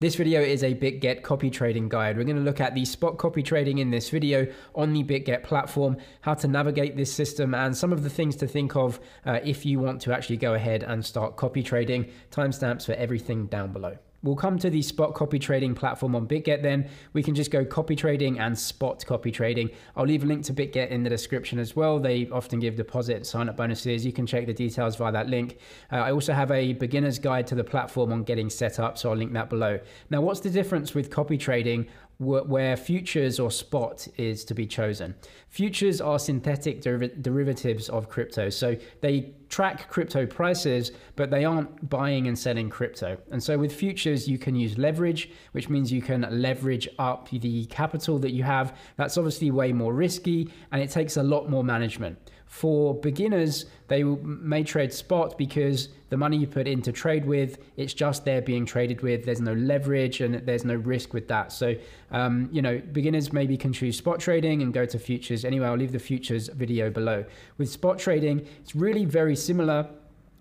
This video is a BitGet copy trading guide. We're going to look at the spot copy trading in this video on the BitGet platform, how to navigate this system, and some of the things to think of uh, if you want to actually go ahead and start copy trading. Timestamps for everything down below. We'll come to the spot copy trading platform on BitGet then. We can just go copy trading and spot copy trading. I'll leave a link to BitGet in the description as well. They often give deposit sign up bonuses. You can check the details via that link. Uh, I also have a beginner's guide to the platform on getting set up, so I'll link that below. Now, what's the difference with copy trading where futures or spot is to be chosen. Futures are synthetic derivatives of crypto. So they track crypto prices, but they aren't buying and selling crypto. And so with futures, you can use leverage, which means you can leverage up the capital that you have. That's obviously way more risky and it takes a lot more management. For beginners, they may trade spot because the money you put in to trade with, it's just there being traded with. There's no leverage and there's no risk with that. So, um, you know, beginners maybe can choose spot trading and go to futures. Anyway, I'll leave the futures video below. With spot trading, it's really very similar.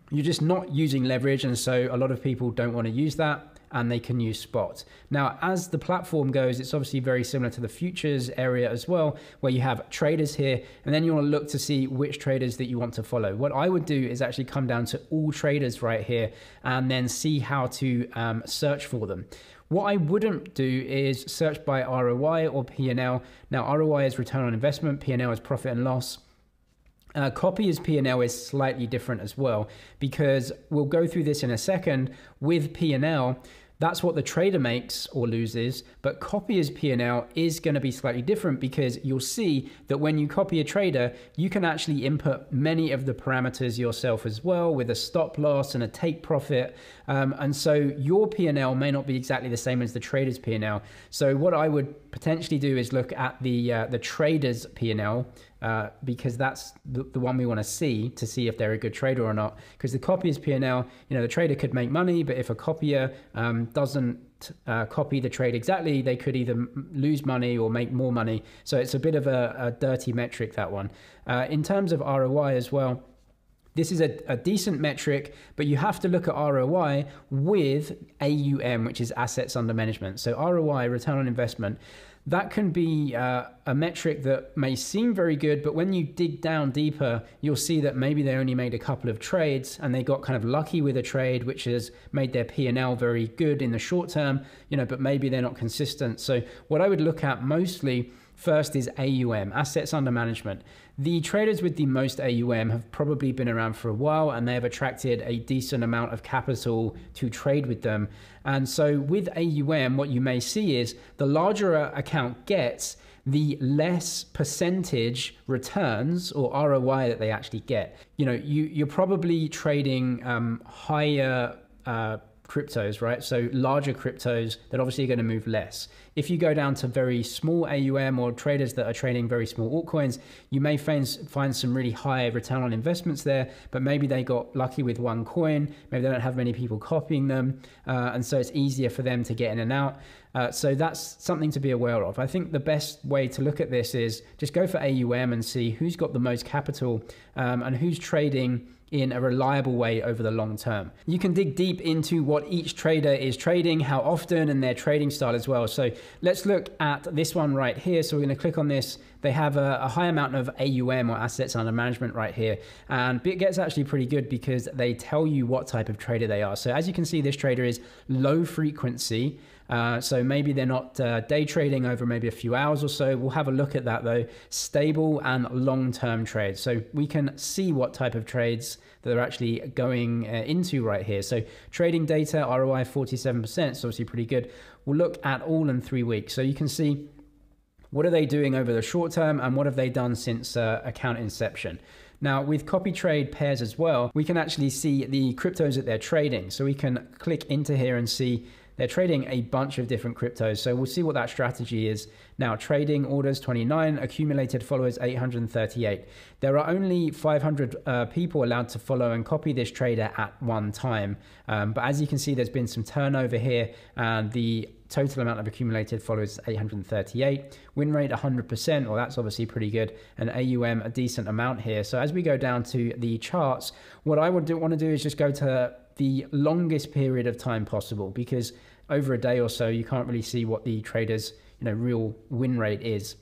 You're just not using leverage, and so a lot of people don't want to use that and they can use spot. Now, as the platform goes, it's obviously very similar to the futures area as well, where you have traders here, and then you want to look to see which traders that you want to follow. What I would do is actually come down to all traders right here and then see how to um, search for them. What I wouldn't do is search by ROI or P&L. Now, ROI is return on investment, P&L is profit and loss. Uh, copy as P&L is slightly different as well because we'll go through this in a second with P&L that's what the trader makes or loses, but copy as P&L is going to be slightly different because you'll see that when you copy a trader, you can actually input many of the parameters yourself as well with a stop loss and a take profit. Um, and so your P&L may not be exactly the same as the trader's P&L. So what I would potentially do is look at the uh, the trader's P&L uh, because that's the, the one we want to see to see if they're a good trader or not. Because the copier's P&L, you know, the trader could make money, but if a copier um, doesn't uh, copy the trade exactly, they could either lose money or make more money. So it's a bit of a, a dirty metric, that one. Uh, in terms of ROI as well, this is a, a, decent metric, but you have to look at ROI with AUM, which is assets under management. So ROI, return on investment, that can be uh, a metric that may seem very good, but when you dig down deeper, you'll see that maybe they only made a couple of trades and they got kind of lucky with a trade, which has made their P&L very good in the short term, you know, but maybe they're not consistent. So what I would look at mostly First is AUM, assets under management. The traders with the most AUM have probably been around for a while and they have attracted a decent amount of capital to trade with them. And so with AUM, what you may see is the larger account gets, the less percentage returns or ROI that they actually get. You know, you, you're probably trading um, higher. Uh, cryptos, right? So larger cryptos that obviously are going to move less. If you go down to very small AUM or traders that are trading very small altcoins, you may find, find some really high return on investments there, but maybe they got lucky with one coin. Maybe they don't have many people copying them. Uh, and so it's easier for them to get in and out. Uh, so that's something to be aware of. I think the best way to look at this is just go for AUM and see who's got the most capital um, and who's trading in a reliable way over the long term. You can dig deep into what each trader is trading, how often, and their trading style as well. So let's look at this one right here. So we're going to click on this. They have a, a high amount of AUM or assets under management right here. And BitGet's actually pretty good because they tell you what type of trader they are. So as you can see, this trader is low frequency. Uh, so maybe they're not uh, day trading over maybe a few hours or so. We'll have a look at that though. Stable and long term trades. So we can see what type of trades that they're actually going uh, into right here. So trading data, ROI 47%, it's obviously pretty good. We'll look at all in three weeks. So you can see what are they doing over the short term and what have they done since uh, account inception. Now, with copy trade pairs as well, we can actually see the cryptos that they're trading. So we can click into here and see they're trading a bunch of different cryptos. So we'll see what that strategy is. Now, trading orders 29, accumulated followers 838. There are only 500 uh, people allowed to follow and copy this trader at one time. Um, but as you can see, there's been some turnover here and the total amount of accumulated followers 838 win rate 100% well that's obviously pretty good and aum a decent amount here so as we go down to the charts what i would do, want to do is just go to the longest period of time possible because over a day or so, you can't really see what the traders, you know, real win rate is.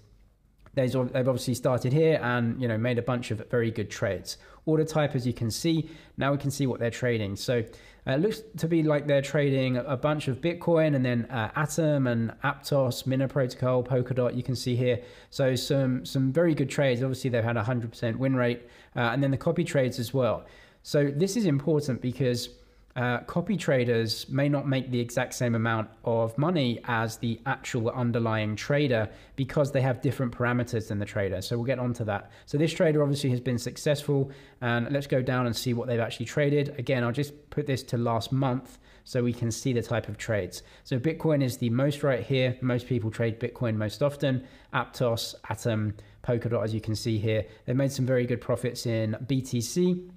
They've obviously started here and you know made a bunch of very good trades. Order type, as you can see, now we can see what they're trading. So uh, it looks to be like they're trading a bunch of Bitcoin and then uh, Atom and Aptos, Mina Protocol, Polkadot. You can see here. So some some very good trades. Obviously, they've had a hundred percent win rate, uh, and then the copy trades as well. So this is important because uh, copy traders may not make the exact same amount of money as the actual underlying trader because they have different parameters than the trader. So we'll get onto that. So this trader obviously has been successful and let's go down and see what they've actually traded. Again, I'll just put this to last month so we can see the type of trades. So Bitcoin is the most right here. Most people trade Bitcoin most often. Aptos, Atom, Polkadot, as you can see here. They've made some very good profits in BTC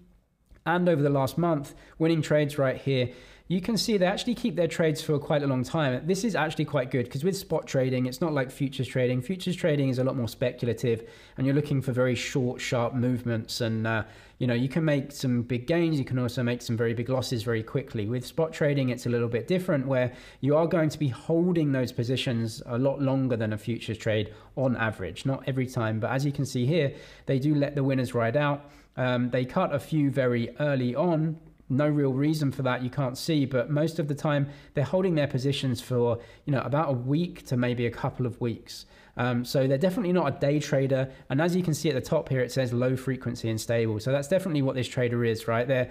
and over the last month, winning trades right here, you can see they actually keep their trades for quite a long time. This is actually quite good because with spot trading, it's not like futures trading. Futures trading is a lot more speculative, and you're looking for very short, sharp movements. And uh, you know you can make some big gains. You can also make some very big losses very quickly. With spot trading, it's a little bit different, where you are going to be holding those positions a lot longer than a futures trade on average. Not every time, but as you can see here, they do let the winners ride out. Um, they cut a few very early on. No real reason for that you can't see, but most of the time they're holding their positions for you know about a week to maybe a couple of weeks. Um, so they're definitely not a day trader. And as you can see at the top here, it says low frequency and stable. So that's definitely what this trader is, right? They're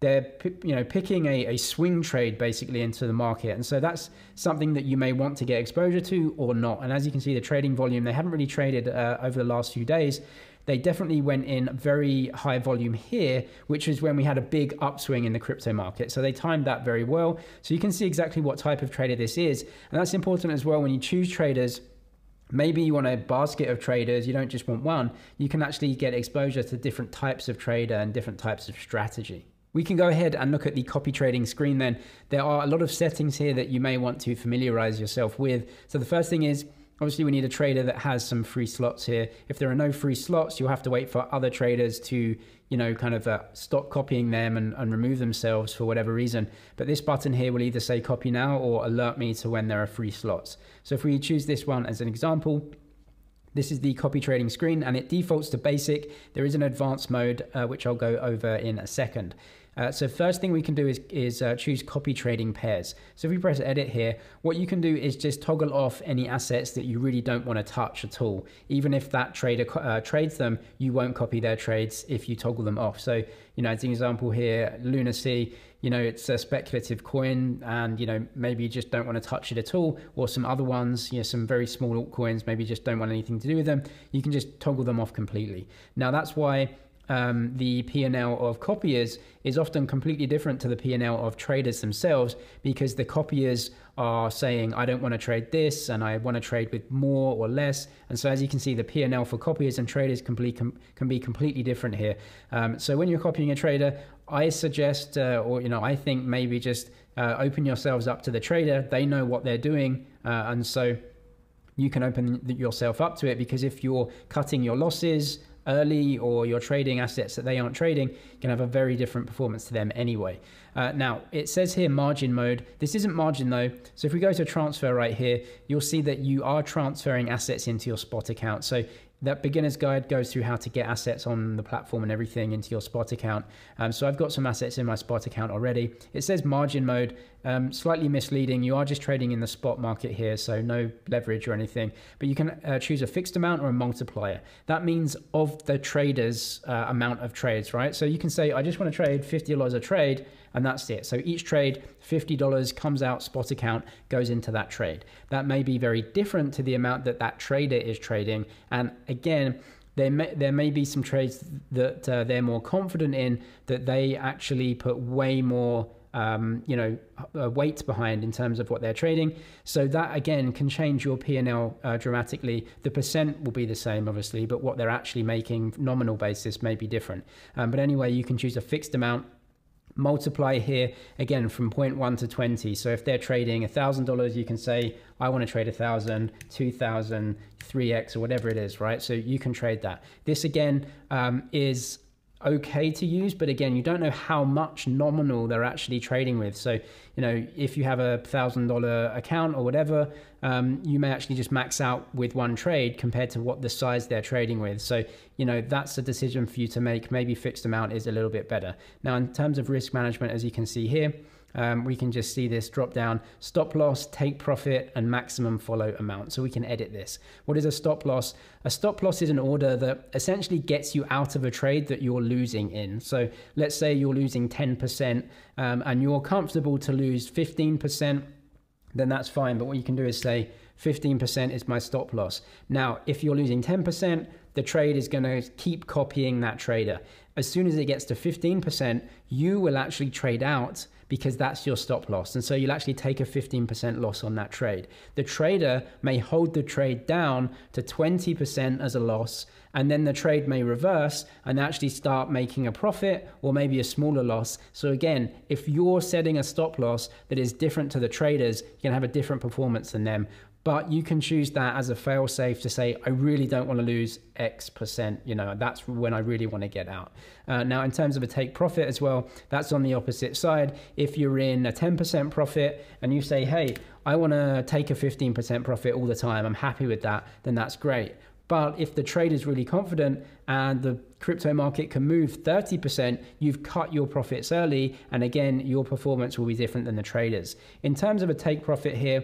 they're you know picking a, a swing trade basically into the market and so that's something that you may want to get exposure to or not and as you can see the trading volume they haven't really traded uh, over the last few days they definitely went in very high volume here, which is when we had a big upswing in the crypto market. So they timed that very well. So you can see exactly what type of trader this is. And that's important as well when you choose traders. Maybe you want a basket of traders, you don't just want one. You can actually get exposure to different types of trader and different types of strategy. We can go ahead and look at the copy trading screen then. There are a lot of settings here that you may want to familiarize yourself with. So the first thing is Obviously, we need a trader that has some free slots here. If there are no free slots, you'll have to wait for other traders to, you know, kind of uh, stop copying them and, and remove themselves for whatever reason. But this button here will either say copy now or alert me to when there are free slots. So if we choose this one as an example, this is the copy trading screen and it defaults to basic. There is an advanced mode, uh, which I'll go over in a second. Uh, so first thing we can do is, is uh, choose copy trading pairs. So if we press edit here, what you can do is just toggle off any assets that you really don't want to touch at all. Even if that trader uh, trades them, you won't copy their trades if you toggle them off. So, you know, as an example here, Lunacy, you know, it's a speculative coin and, you know, maybe you just don't want to touch it at all. Or some other ones, you know, some very small altcoins, maybe just don't want anything to do with them. You can just toggle them off completely. Now that's why um, the P&L of copiers is often completely different to the P&L of traders themselves because the copiers are saying, I don't want to trade this and I want to trade with more or less. And so as you can see, the P&L for copiers and traders can be, can be completely different here. Um, so when you're copying a trader, I suggest, uh, or, you know, I think maybe just uh, open yourselves up to the trader. They know what they're doing. Uh, and so you can open yourself up to it because if you're cutting your losses, early or you're trading assets that they aren't trading, can have a very different performance to them anyway. Uh, now, it says here margin mode. This isn't margin though. So if we go to transfer right here, you'll see that you are transferring assets into your spot account. So that beginner's guide goes through how to get assets on the platform and everything into your spot account. Um, so I've got some assets in my spot account already. It says margin mode, um, slightly misleading. You are just trading in the spot market here, so no leverage or anything. But you can uh, choose a fixed amount or a multiplier. That means of the trader's uh, amount of trades, right? So you can say, I just want to trade $50 a trade and that's it. So each trade, $50 comes out spot account, goes into that trade. That may be very different to the amount that that trader is trading. And again, there may, there may be some trades that uh, they're more confident in that they actually put way more um, you know uh, weight behind in terms of what they're trading. So that again can change your P&L uh, dramatically. The percent will be the same, obviously, but what they're actually making nominal basis may be different. Um, but anyway, you can choose a fixed amount multiply here again from 0.1 to 20 so if they're trading $1000 you can say i want to trade 1000 2000 3x or whatever it is right so you can trade that this again um, is okay to use, but again, you don't know how much nominal they're actually trading with. So, you know, if you have a thousand dollar account or whatever, um, you may actually just max out with one trade compared to what the size they're trading with. So, you know, that's a decision for you to make. Maybe fixed amount is a little bit better. Now, in terms of risk management, as you can see here, um, we can just see this drop down stop loss, take profit, and maximum follow amount. So we can edit this. What is a stop loss? A stop loss is an order that essentially gets you out of a trade that you're losing in. So let's say you're losing 10% um, and you're comfortable to lose 15%, then that's fine. But what you can do is say, 15% is my stop loss. Now, if you're losing 10%, the trade is going to keep copying that trader. As soon as it gets to 15%, you will actually trade out because that's your stop loss. And so you'll actually take a 15% loss on that trade. The trader may hold the trade down to 20% as a loss, and then the trade may reverse and actually start making a profit or maybe a smaller loss. So again, if you're setting a stop loss that is different to the traders, you can have a different performance than them but you can choose that as a fail safe to say i really don't want to lose x percent you know that's when i really want to get out uh, now in terms of a take profit as well that's on the opposite side if you're in a 10% profit and you say hey i want to take a 15% profit all the time i'm happy with that then that's great but if the trade is really confident and the crypto market can move 30%, you've cut your profits early. And again, your performance will be different than the traders. In terms of a take profit here,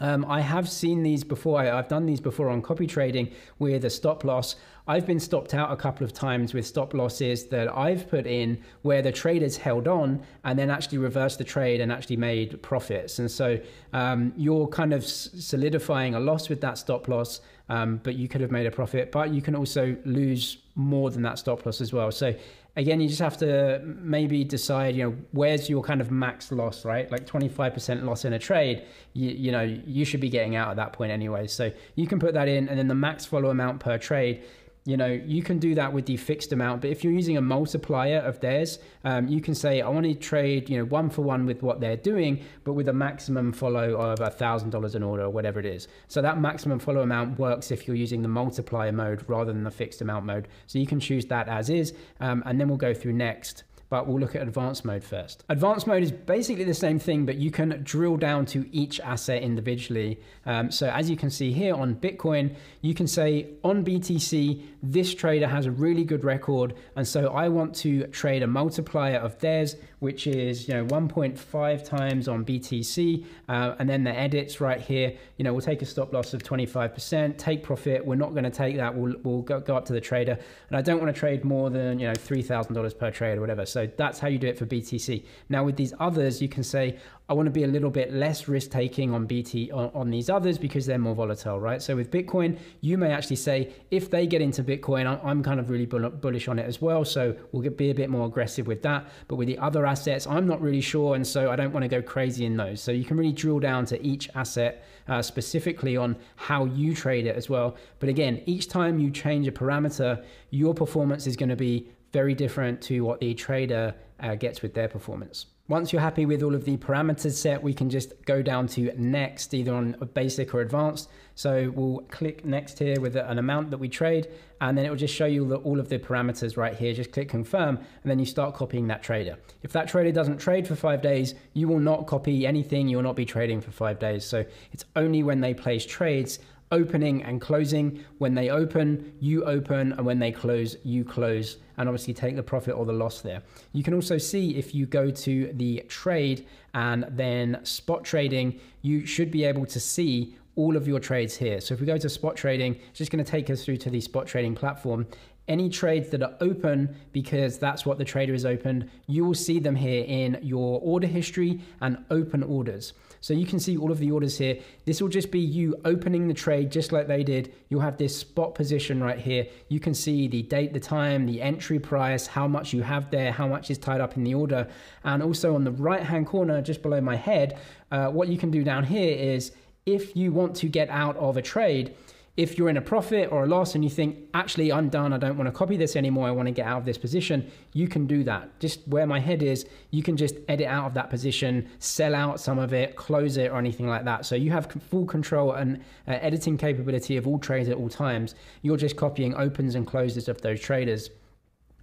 um, I have seen these before. I, have done these before on copy trading with a stop loss. I've been stopped out a couple of times with stop losses that I've put in where the traders held on and then actually reversed the trade and actually made profits. And so um, you're kind of solidifying a loss with that stop loss, um, but you could have made a profit. But you can also lose more than that stop loss as well. So again, you just have to maybe decide, you know, where's your kind of max loss, right? Like 25% loss in a trade, you, you know, you should be getting out at that point anyway. So you can put that in and then the max follow amount per trade you know you can do that with the fixed amount but if you're using a multiplier of theirs um, you can say i want to trade you know one for one with what they're doing but with a maximum follow of a thousand dollars an order or whatever it is. So that maximum follow amount works if you're using the multiplier mode rather than the fixed amount mode. So you can choose that as is um, and then we'll go through next but we'll look at advanced mode first. Advanced mode is basically the same thing, but you can drill down to each asset individually. Um, so as you can see here on Bitcoin, you can say on BTC, this trader has a really good record. And so I want to trade a multiplier of theirs, which is, you know, 1.5 times on BTC. Uh, and then the edits right here, you know, we'll take a stop loss of 25%, take profit. We're not going to take that. We'll, we'll go, go up to the trader. And I don't want to trade more than, you know, $3,000 per trade or whatever. So so that's how you do it for BTC. Now with these others, you can say, I want to be a little bit less risk taking on BT on, on, these others because they're more volatile, right? So with Bitcoin, you may actually say, if they get into Bitcoin, I'm kind of really bullish on it as well. So we'll be a bit more aggressive with that. But with the other assets, I'm not really sure. And so I don't want to go crazy in those. So you can really drill down to each asset uh, specifically on how you trade it as well. But again, each time you change a parameter, your performance is going to be very different to what the trader uh, gets with their performance. Once you're happy with all of the parameters set, we can just go down to next, either on basic or advanced. So we'll click next here with an amount that we trade, and then it will just show you all of the parameters right here. Just click confirm, and then you start copying that trader. If that trader doesn't trade for five days, you will not copy anything. You will not be trading for five days. So it's only when they place trades opening and closing. When they open, you open, and when they close, you close, and obviously take the profit or the loss there. You can also see if you go to the trade and then spot trading, you should be able to see all of your trades here. So if we go to spot trading, it's just going to take us through to the spot trading platform. Any trades that are open, because that's what the trader is opened, you will see them here in your order history and open orders. So you can see all of the orders here. This will just be you opening the trade just like they did. You'll have this spot position right here. You can see the date, the time, the entry price, how much you have there, how much is tied up in the order. And also on the right hand corner, just below my head, uh, what you can do down here is if you want to get out of a trade, if you're in a profit or a loss and you think, actually, I'm done, I don't want to copy this anymore, I want to get out of this position, you can do that. Just where my head is, you can just edit out of that position, sell out some of it, close it, or anything like that. So you have full control and uh, editing capability of all trades at all times. You're just copying opens and closes of those traders.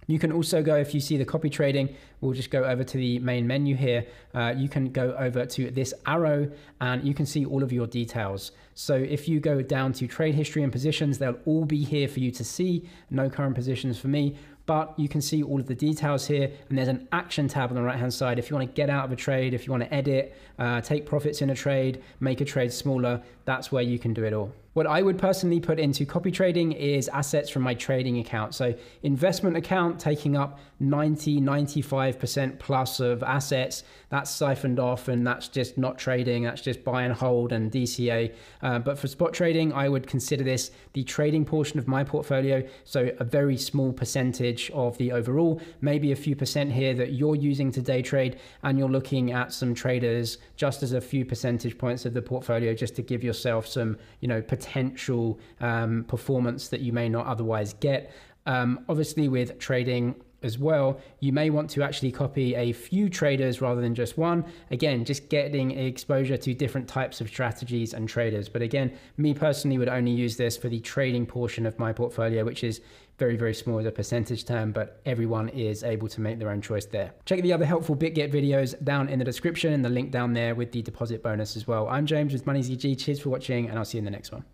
You can also go, if you see the copy trading, we'll just go over to the main menu here. Uh, you can go over to this arrow and you can see all of your details. So if you go down to trade history and positions, they'll all be here for you to see. No current positions for me but you can see all of the details here and there's an action tab on the right hand side if you want to get out of a trade if you want to edit uh, take profits in a trade make a trade smaller that's where you can do it all what I would personally put into copy trading is assets from my trading account. So investment account taking up 90, 95% plus of assets. That's siphoned off and that's just not trading. That's just buy and hold and DCA. Uh, but for spot trading, I would consider this the trading portion of my portfolio. So a very small percentage of the overall, maybe a few percent here that you're using to day trade. And you're looking at some traders just as a few percentage points of the portfolio just to give yourself some, you know, potential potential um, performance that you may not otherwise get. Um, obviously, with trading as well, you may want to actually copy a few traders rather than just one. Again, just getting exposure to different types of strategies and traders. But again, me personally would only use this for the trading portion of my portfolio, which is very, very small as a percentage term, but everyone is able to make their own choice there. Check the other helpful BitGet videos down in the description and the link down there with the deposit bonus as well. I'm James with MoneyZG. Cheers for watching, and I'll see you in the next one.